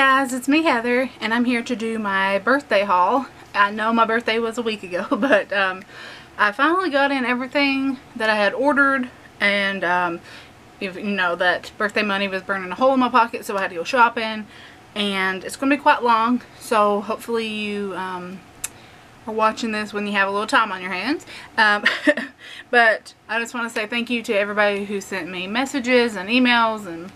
guys, it's me Heather and I'm here to do my birthday haul. I know my birthday was a week ago but um, I finally got in everything that I had ordered and um, if, you know that birthday money was burning a hole in my pocket so I had to go shopping and it's going to be quite long so hopefully you um, are watching this when you have a little time on your hands. Um, but I just want to say thank you to everybody who sent me messages and emails and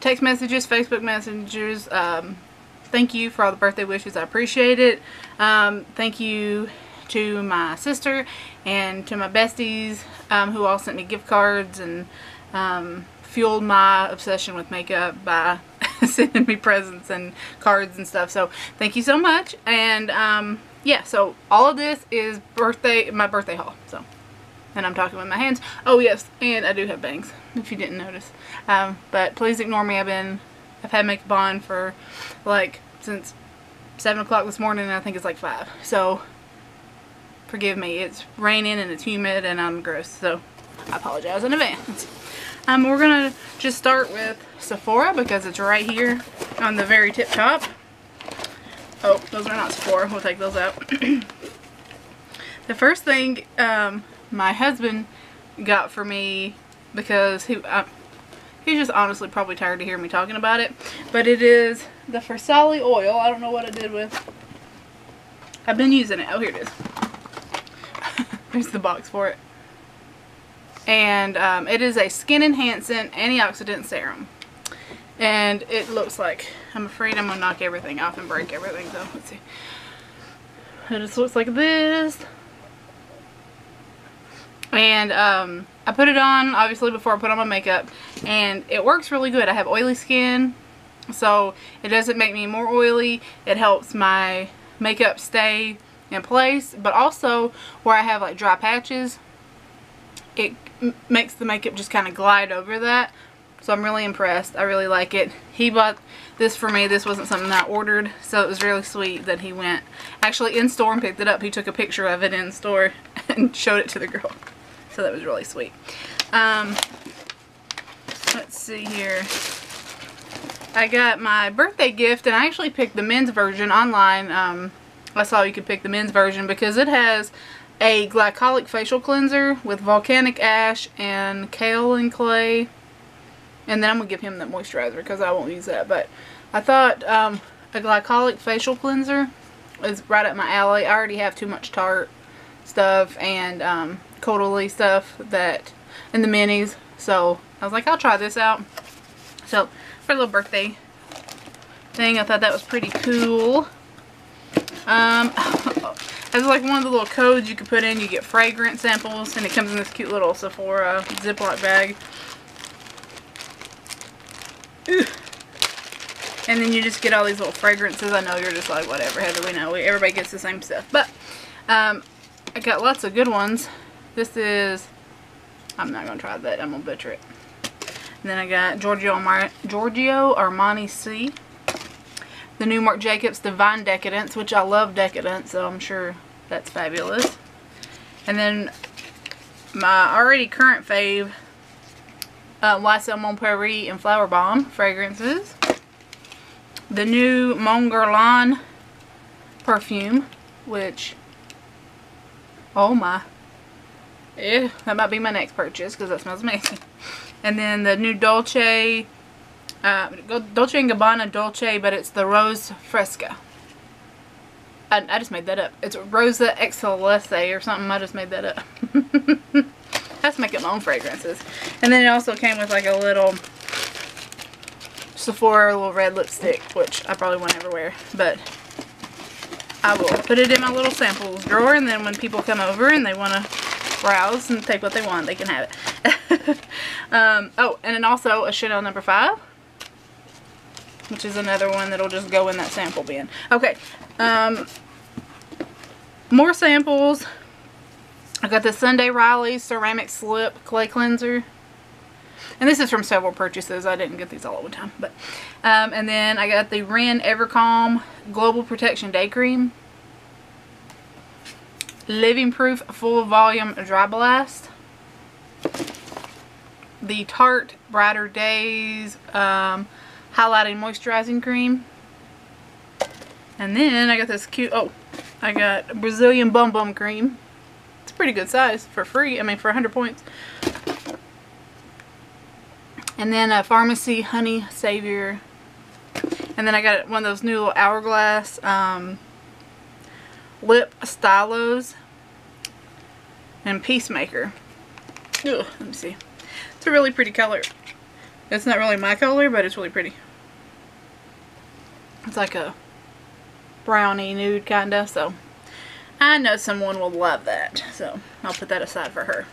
text messages, Facebook messages. Um, thank you for all the birthday wishes. I appreciate it. Um, thank you to my sister and to my besties um, who all sent me gift cards and um, fueled my obsession with makeup by sending me presents and cards and stuff. So thank you so much. And um, yeah, so all of this is birthday, my birthday haul. So and I'm talking with my hands. Oh yes, and I do have bangs, if you didn't notice. Um, but please ignore me. I've been, I've had makeup on for like since 7 o'clock this morning and I think it's like 5. So forgive me. It's raining and it's humid and I'm gross. So I apologize in advance. Um, we're going to just start with Sephora because it's right here on the very tip top. Oh, those are not Sephora. We'll take those out. the first thing um, my husband got for me because he uh, he's just honestly probably tired to hear me talking about it. But it is the Farsali oil. I don't know what I did with. I've been using it. Oh, here it is. There's the box for it. And um, it is a skin enhancing antioxidant serum. And it looks like, I'm afraid I'm going to knock everything off and break everything. So let's see. It just looks like this. And um, I put it on, obviously, before I put on my makeup. And it works really good. I have oily skin. So it doesn't make me more oily. It helps my makeup stay in place. But also, where I have like dry patches, it makes the makeup just kind of glide over that. So I'm really impressed. I really like it. He bought this for me. This wasn't something I ordered. So it was really sweet that he went actually in store and picked it up. He took a picture of it in store and showed it to the girl. So that was really sweet. Um, let's see here. I got my birthday gift and I actually picked the men's version online. Um, I saw you could pick the men's version because it has a glycolic facial cleanser with volcanic ash and kaolin clay. And then I'm going to give him the moisturizer because I won't use that. But I thought um, a glycolic facial cleanser is right up my alley. I already have too much Tarte stuff and um, Caudalie stuff that in the minis. So I was like, I'll try this out. So for a little birthday thing, I thought that was pretty cool. Um, it's like one of the little codes you can put in. You get fragrance samples and it comes in this cute little Sephora Ziploc bag. And then you just get all these little fragrances. I know you're just like, whatever, Heather, we know. Everybody gets the same stuff. But um, I got lots of good ones. This is, I'm not going to try that. I'm going to butcher it. And then I got Giorgio, Armani, Giorgio Armani Sì. The new Marc Jacobs Divine Decadence, which I love Decadence, so I'm sure that's fabulous. And then my already current fave, uh, Lysol Mon and Flower Bomb fragrances. The new Mon Guerlain perfume, which, oh my, yeah, that might be my next purchase because that smells amazing. And then the new Dolce, uh, Dolce & Gabbana Dolce, but it's the Rose Fresca. I, I just made that up. It's Rosa Excelsa or something. I just made that up. Make up my own fragrances. And then it also came with like a little Sephora little red lipstick, which I probably won't ever wear. But I will put it in my little samples drawer and then when people come over and they want to browse and take what they want. They can have it. um, oh, and then also a Chanel number 5. Which is another one that'll just go in that sample bin. Okay. Um, more samples. I got the Sunday Riley Ceramic Slip Clay Cleanser. And this is from several purchases. I didn't get these all at one time. but um, And then I got the Ren Evercalm Global Protection Day Cream. Living Proof Full Volume Dry Blast. The Tarte Brighter Days um, Highlighting Moisturizing Cream. And then I got this cute, oh, I got Brazilian Bum Bum Cream. It's a pretty good size for free, I mean for 100 points. And then a Farmacy Honey Savior. And then I got one of those new little hourglass um, lip stylos and Peacemaker. Ugh, let me see. It's a really pretty color. It's not really my color, but it's really pretty. It's like a brownie nude kinda, so I know someone will love that. So I'll put that aside for her.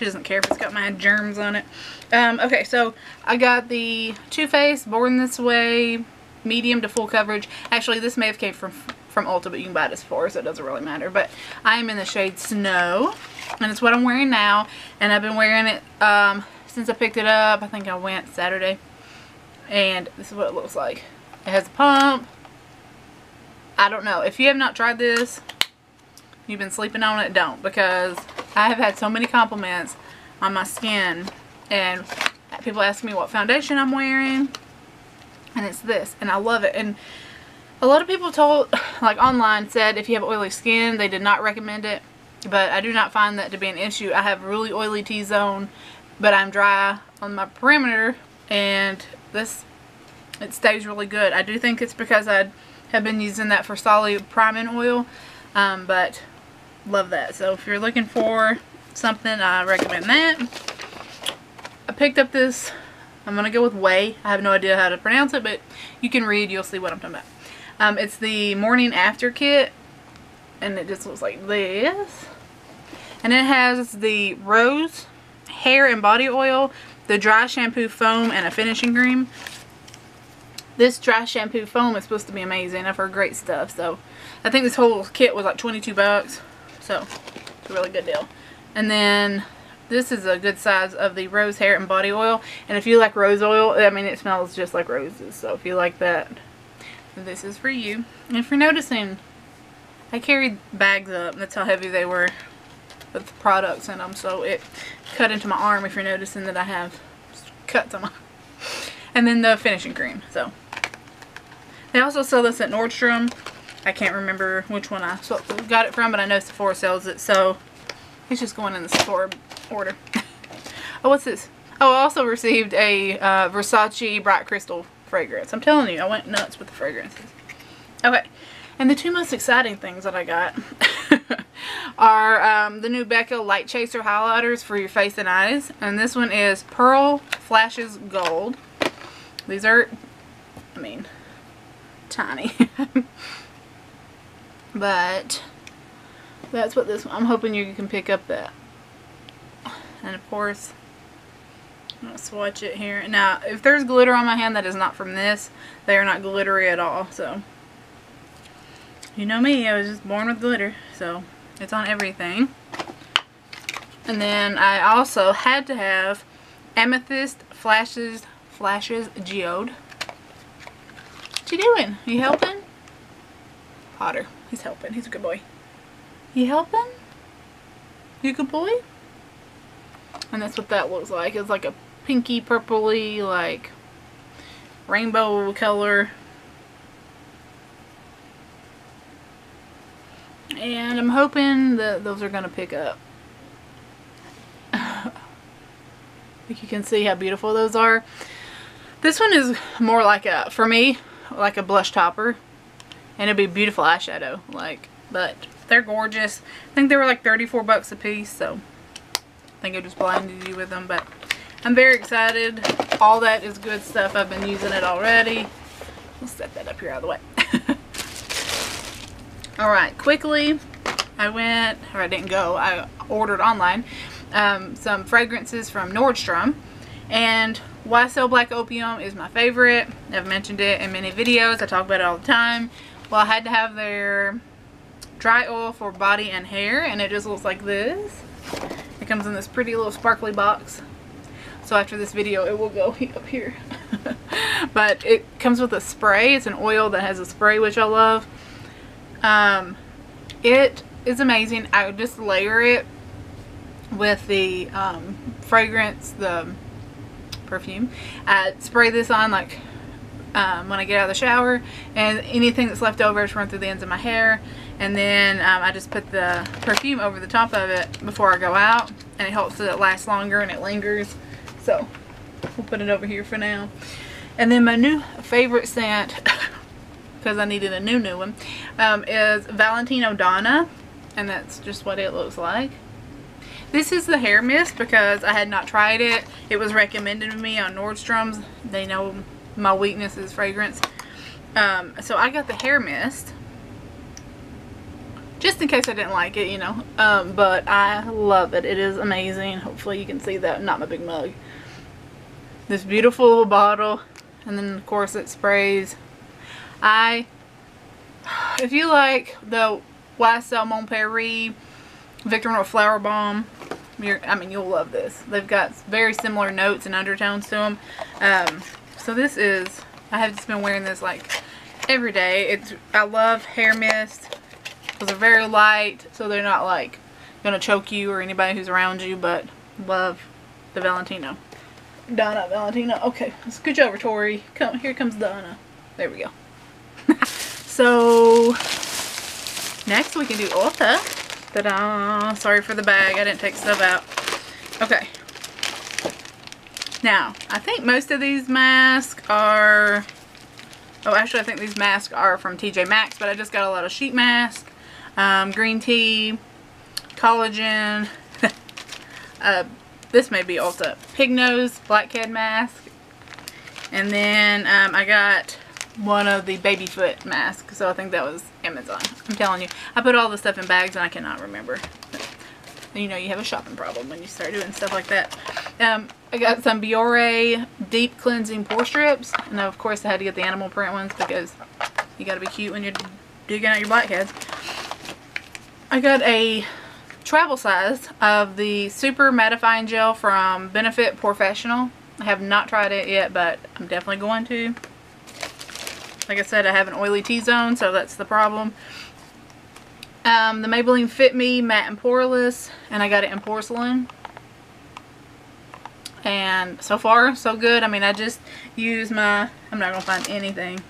She doesn't care if it's got my germs on it. Um, okay, so I got the Too Faced Born This Way medium to full coverage. Actually, this may have came from from Ulta, but you can buy it as for, so it doesn't really matter. But I am in the shade Snow, and it's what I'm wearing now. And I've been wearing it um, since I picked it up. I think I went Saturday. And this is what it looks like. It has a pump. I don't know. If you have not tried this, you've been sleeping on it, don't. Because I have had so many compliments on my skin. And people ask me what foundation I'm wearing. And it's this. And I love it. And a lot of people told, like online, said if you have oily skin, they did not recommend it. But I do not find that to be an issue. I have really oily T-zone, but I'm dry on my perimeter. And this, it stays really good. I do think it's because I have been using that Farsali priming oil. Um, but love that. So if you're looking for something, I recommend that. I picked up this, I'm going to go with Ouai. I have no idea how to pronounce it, but you can read, you'll see what I'm talking about. Um, it's the morning after kit, and it just looks like this. And it has the rose hair and body oil, the dry shampoo foam, and a finishing cream. This dry shampoo foam is supposed to be amazing. I've heard great stuff. So I think this whole kit was like 22 bucks. So it's a really good deal. And then this is a good size of the rose hair and body oil. And if you like rose oil, I mean it smells just like roses. So if you like that, this is for you. And if you're noticing, I carried bags up. That's how heavy they were with the products in them. Um, so it cut into my arm if you're noticing that I have cuts on my... And then the finishing cream. So they also sell this at Nordstrom. I can't remember which one I got it from, but I know Sephora sells it. So it's just going in the Sephora order. oh, what's this? Oh, I also received a uh, Versace Bright Crystal fragrance. I'm telling you, I went nuts with the fragrances. Okay, and the two most exciting things that I got are um, the new Becca Light Chaser highlighters for your face and eyes. And this one is Pearl Flashes Gold. These are, I mean, tiny. but that's what this I'm hoping you can pick up that. And of course, to swatch it here. Now, if there's glitter on my hand that is not from this, they are not glittery at all. So, you know me, I was just born with glitter. So, it's on everything. And then I also had to have Amethyst Flashes Flashes Geode. What you doing? You helping? Potter. He's helping. He's a good boy. You helping? You good boy? And that's what that looks like. It's like a pinky purpley like rainbow color. And I'm hoping that those are going to pick up. You can see how beautiful those are. This one is more like a, for me, like a blush topper. And it'd be a beautiful eyeshadow. Like, but they're gorgeous. I think they were like 34 bucks a piece, so I think I just blinded you with them, but I'm very excited. All that is good stuff. I've been using it already. Let's set that up here out of the way. Alright, quickly, I went, or I didn't go, I ordered online um, some fragrances from Nordstrom. And YSL Black Opium is my favorite. I've mentioned it in many videos. I talk about it all the time. Well, I had to have their dry oil for body and hair, and it just looks like this. It comes in this pretty little sparkly box. So after this video, it will go up here. but it comes with a spray. It's an oil that has a spray, which I love. Um, it is amazing. I would just layer it with the um, fragrance, the perfume. I spray this on like um, when I get out of the shower and anything that's left over is run through the ends of my hair and then um, I just put the perfume over the top of it before I go out and it helps that it last longer and it lingers so we'll put it over here for now and then my new favorite scent because I needed a new new one um, is Valentino Donna and that's just what it looks like this is the hair mist because I had not tried it. It was recommended to me on Nordstrom's. They know my weakness is fragrance. Um, so I got the hair mist. Just in case I didn't like it, you know. Um, but I love it. It is amazing. Hopefully you can see that. Not my big mug. This beautiful little bottle. And then of course it sprays. I, if you like the YSL Mon Paris Viktor & Rolf Flower Bomb. I mean, you'll love this. They've got very similar notes and undertones to them. Um, so this is, I have just been wearing this like every day. It's, I love hair mist because they're very light, so they're not like going to choke you or anybody who's around you, but love the Valentino. Donna Valentino. Okay, scooch over, Tori. Come, here comes Donna. There we go. so, next we can do Ulta. Ta-da! Sorry for the bag. I didn't take stuff out. Okay. Now, I think most of these masks are... Oh, actually, I think these masks are from TJ Maxx, but I just got a lot of sheet mask, um, green tea, collagen. uh, this may be Ulta. Pig nose blackhead mask. And then um, I got one of the baby foot masks. So I think that was Amazon. I'm telling you. I put all the stuff in bags and I cannot remember. You know you have a shopping problem when you start doing stuff like that. Um, I got some Biore Deep Cleansing Pore Strips. And of course I had to get the animal print ones because you got to be cute when you're digging out your blackheads. I got a travel size of the Super Mattifying Gel from Benefit POREfessional. I have not tried it yet, but I'm definitely going to. Like I said, I have an oily T-zone, so that's the problem. Um, the Maybelline Fit Me Matte and Poreless, and I got it in porcelain. And so far, so good. I mean, I just use my, I'm not going to find anything.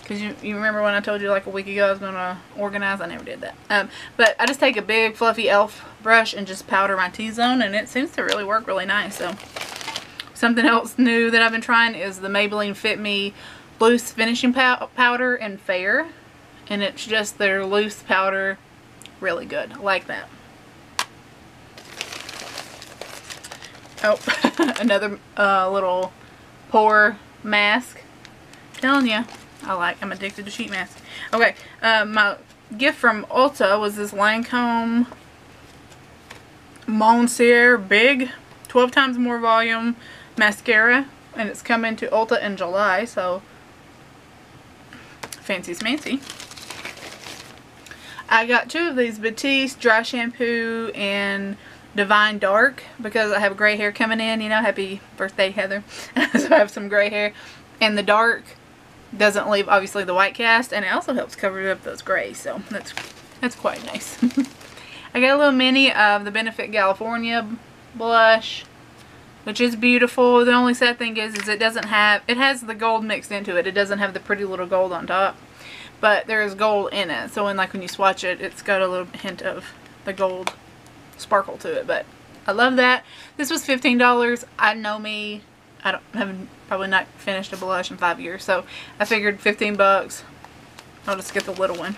Because you, you remember when I told you like a week ago I was going to organize? I never did that. Um, but I just take a big fluffy e.l.f. brush and just powder my T-zone, and it seems to really work really nice. So, something else new that I've been trying is the Maybelline Fit Me loose finishing pow powder and Fair. And it's just their loose powder. Really good. I like that. Oh, another uh, little pore mask. I'm telling you, I like, I'm addicted to sheet masks. Okay, uh, my gift from Ulta was this Lancome Monsieur Big 12 times more volume mascara. And it's coming to Ulta in July, so fancy smancy. I got two of these Batiste dry shampoo and Divine Dark because I have gray hair coming in, you know, happy birthday Heather. so I have some gray hair. And the dark doesn't leave obviously the white cast and it also helps cover up those grays. So that's that's quite nice. I got a little mini of the Benefit California blush which is beautiful. The only sad thing is, is it doesn't have, it has the gold mixed into it. It doesn't have the pretty little gold on top, but there is gold in it. So when like when you swatch it, it's got a little hint of the gold sparkle to it, but I love that. This was $15. I know me. I don't haven't probably not finished a blush in five years, so I figured 15 bucks. I'll just get the little one.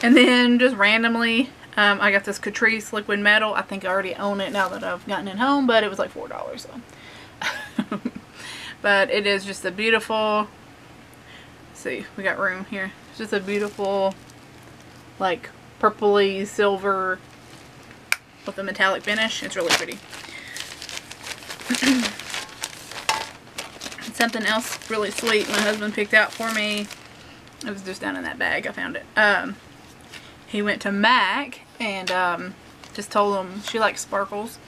And then just randomly, um, I got this Catrice Liquid Metal. I think I already own it now that I've gotten it home, but it was like $4. So. but it is just a beautiful, see, we got room here. It's just a beautiful, like, purpley silver with a metallic finish. It's really pretty. Something else really sweet my husband picked out for me. It was just down in that bag. I found it. Um, he went to MAC and um, just told him she likes sparkles.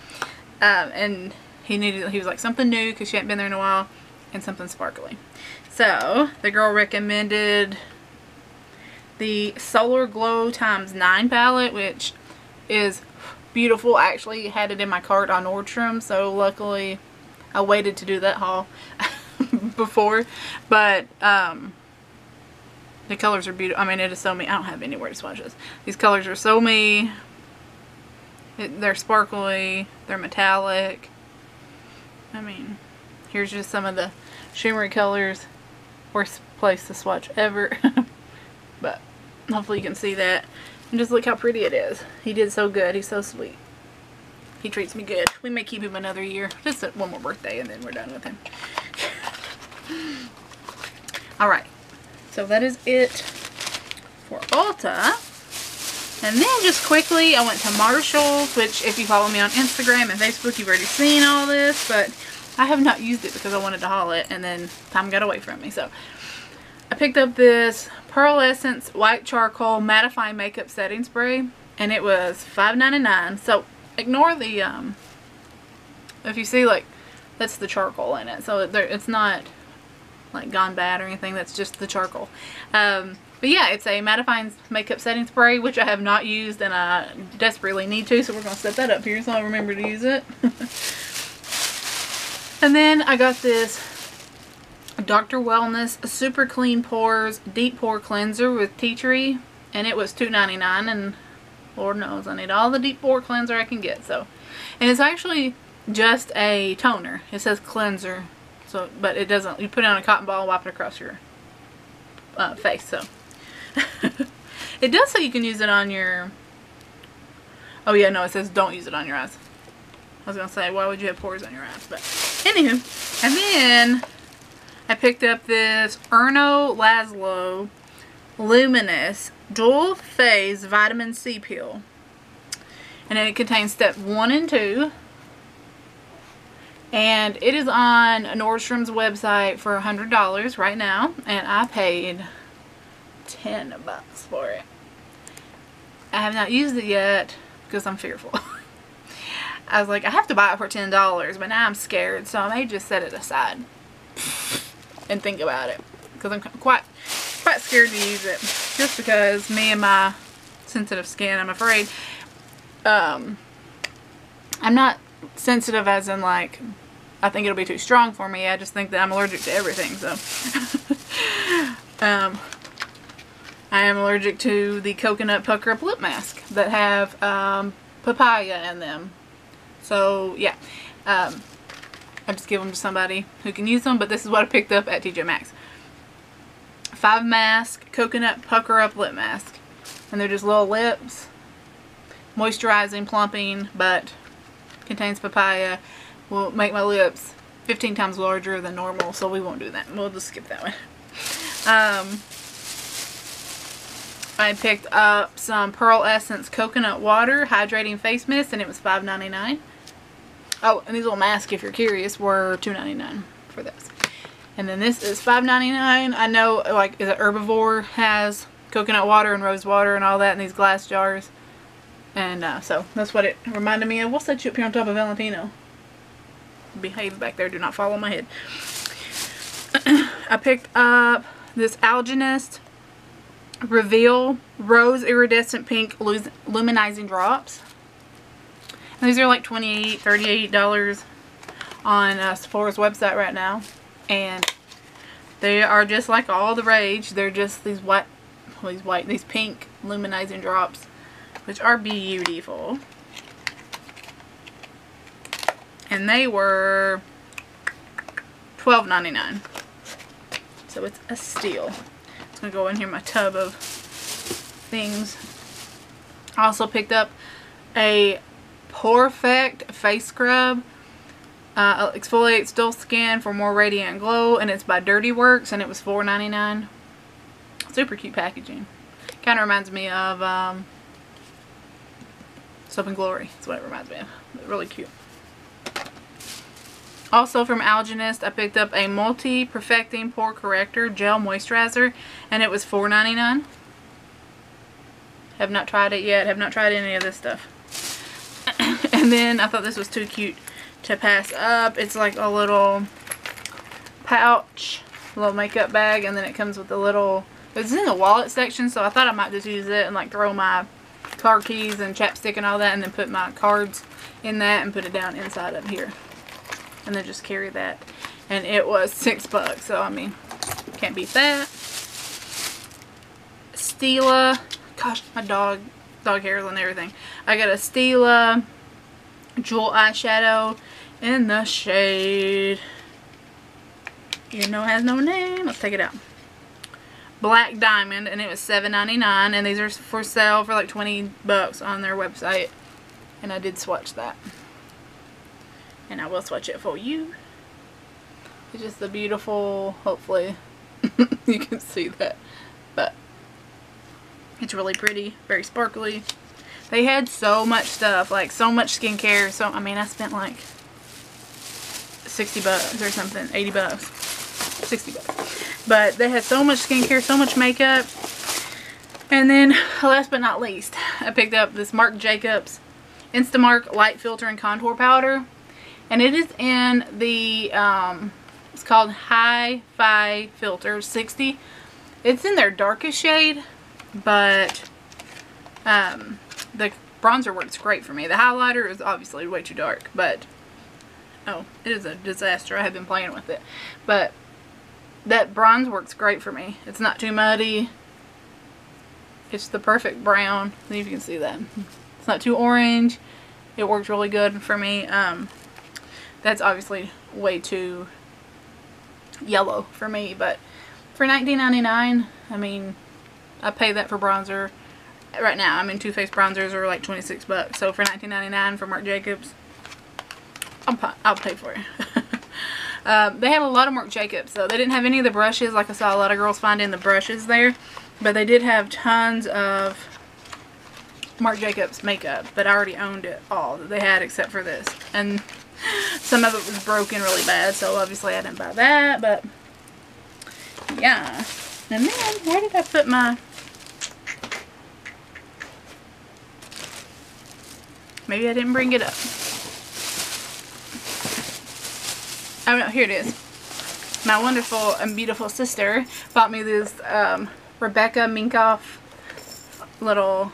Um, and he needed, he was like something new because she hadn't been there in a while and something sparkly. So the girl recommended the Solar Glow times 9 palette, which is beautiful. I actually had it in my cart on Nordstrom, so luckily I waited to do that haul. before. But, um, the colors are beautiful. I mean, it is so me. I don't have anywhere to swatch this. These colors are so me. It, they're sparkly. They're metallic. I mean, here's just some of the shimmery colors. Worst place to swatch ever. but hopefully you can see that. And just look how pretty it is. He did so good. He's so sweet. He treats me good. We may keep him another year. Just one more birthday and then we're done with him. Alright. So that is it for Ulta. And then just quickly, I went to Marshall's, which if you follow me on Instagram and Facebook, you've already seen all this, but I have not used it because I wanted to haul it, and then time got away from me. So I picked up this Pearl Essence White Charcoal Mattifying Makeup Setting Spray, and it was $5.99. So ignore the, um, if you see, like, that's the charcoal in it. So it's not, like, gone bad or anything. That's just the charcoal. Um, but yeah, it's a mattifying makeup setting spray, which I have not used and I desperately need to, so we're going to set that up here so I remember to use it. and then I got this Dr. Wellness Super Clean Pores Deep Pore Cleanser with tea tree, and it was $2.99, and Lord knows I need all the deep pore cleanser I can get, so. And it's actually just a toner. It says cleanser, so but it doesn't, you put it on a cotton ball, and wipe it across your uh, face, so. it does say you can use it on your... Oh yeah, no, it says don't use it on your eyes. I was going to say, why would you have pores on your eyes? But anywho, and then I picked up this Erno Laszlo Luminous Dual Phase Vitamin C Pill. And it contains step 1 and 2. And it is on Nordstrom's website for $100 right now. And I paid 10 bucks for it. I have not used it yet because I'm fearful. I was like, I have to buy it for $10, but now I'm scared, so I may just set it aside and think about it because I'm quite quite scared to use it just because me and my sensitive skin, I'm afraid, um, I'm not sensitive as in like, I think it'll be too strong for me. I just think that I'm allergic to everything, so. um, I am allergic to the coconut pucker up lip mask that have um, papaya in them. So yeah, um, I just give them to somebody who can use them, but this is what I picked up at TJ Maxx. Five mask, coconut pucker up lip mask. And they're just little lips, moisturizing, plumping, but contains papaya. Will make my lips 15 times larger than normal, so we won't do that. We'll just skip that one. Um, I picked up some Pearl Essence Coconut Water Hydrating Face Mist and it was $5.99. Oh, and these little masks, if you're curious, were $2.99 for this. And then this is $5.99. I know, like, is it Herbivore has coconut water and rose water and all that in these glass jars. And uh, so that's what it reminded me of. What's that you up here on top of Valentino? Behave back there. Do not follow my head. I picked up this Algenist Reveal Rose Iridescent Pink Luminizing Drops. These are like $28, $38 on uh, Sephora's website right now. And they are just like all the rage. They're just these white, well, these white, these pink luminizing drops, which are beautiful. And they were $12.99. So it's a steal gonna go in here my tub of things. I also picked up a Porefect face scrub. Uh, exfoliates dull skin for more radiant glow and it's by Dirty Works and it was $4.99. Super cute packaging. Kind of reminds me of um, Soap and Glory. That's what it reminds me of. Really cute. Also from Algenist, I picked up a Multi-Perfecting Pore Corrector Gel Moisturizer, and it was $4.99. Have not tried it yet. Have not tried any of this stuff. And then I thought this was too cute to pass up. It's like a little pouch, little makeup bag, and then it comes with a little... It's in the wallet section, so I thought I might just use it and like throw my car keys and chapstick and all that, and then put my cards in that and put it down inside of here and then just carry that And it was six bucks. So, I mean, can't beat that. Stila. Gosh, my dog, dog hairs and everything. I got a Stila jewel eyeshadow in the shade. You know it has no name. Let's take it out. Black Diamond, and it was $7.99, and these are for sale for like 20 bucks on their website. And I did swatch that. And I will swatch it for you. It's just a beautiful, hopefully you can see that. But it's really pretty, very sparkly. They had so much stuff, like so much skincare. So, I mean, I spent like 60 bucks or something, 80 bucks, 60 bucks. But they had so much skincare, so much makeup. And then, last but not least, I picked up this Marc Jacobs Instamarc Light Filter and Contour Powder. And it is in the, um, it's called Hi-Fi Filter 60. It's in their darkest shade, but um, the bronzer works great for me. The highlighter is obviously way too dark, but oh, it is a disaster. I have been playing with it. But that bronze works great for me. It's not too muddy. It's the perfect brown. See if you can see that. It's not too orange. It works really good for me. Um, that's obviously way too yellow for me, but for $19.99, I mean, I pay that for bronzer right now. I mean, Too Faced bronzers are like 26 bucks. So for $19.99 for Marc Jacobs, I'll, I'll pay for it. um, they had a lot of Marc Jacobs though. They didn't have any of the brushes like I saw a lot of girls finding the brushes there. But they did have tons of Marc Jacobs makeup. But I already owned it all that they had except for this. And some of it was broken really bad. So obviously I didn't buy that. But yeah. And then where did I put my... Maybe I didn't bring it up. Oh no, here it is. My wonderful and beautiful sister bought me this um, Rebecca Minkoff little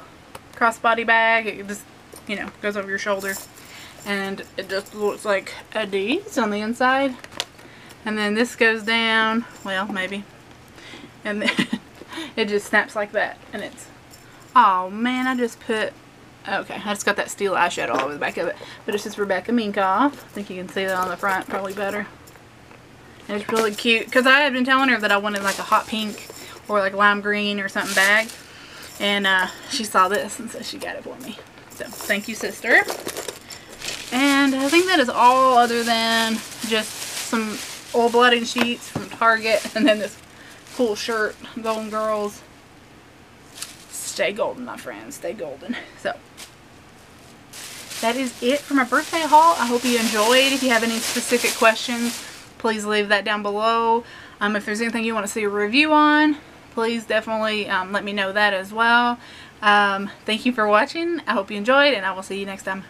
crossbody bag. It just, you know, goes over your shoulder. And it just looks like a D. It's on the inside. And then this goes down. Well, maybe. And then it just snaps like that. And it's, oh man, I just put Okay, I just got that Stila eyeshadow all over the back of it. But it's just Rebecca Minkoff. I think you can see that on the front probably better. And it's really cute. Because I had been telling her that I wanted like a hot pink or like lime green or something bag. And uh, she saw this and so she got it for me. So, thank you, sister. And I think that is all other than just some oil blotting sheets from Target. And then this cool shirt, Golden Girls stay golden, my friends. Stay golden. So, that is it for my birthday haul. I hope you enjoyed. If you have any specific questions, please leave that down below. Um, if there's anything you want to see a review on, please definitely um, let me know that as well. Um, thank you for watching. I hope you enjoyed, and I will see you next time.